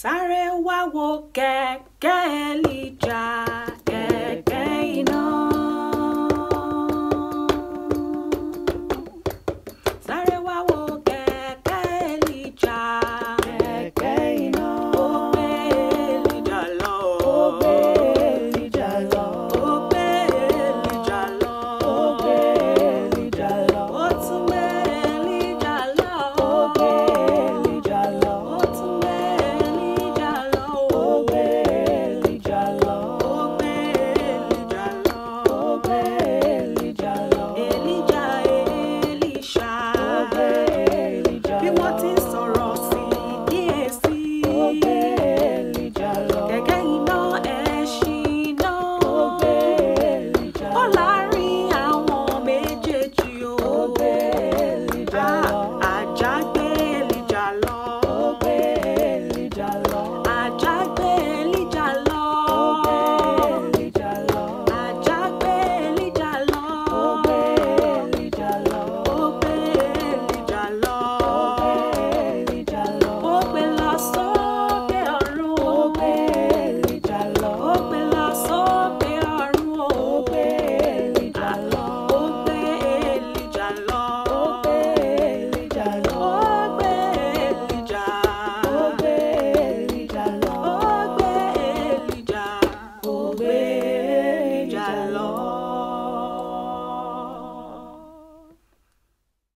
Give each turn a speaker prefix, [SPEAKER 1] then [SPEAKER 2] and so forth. [SPEAKER 1] sáré wá wo kẹ̀kẹ́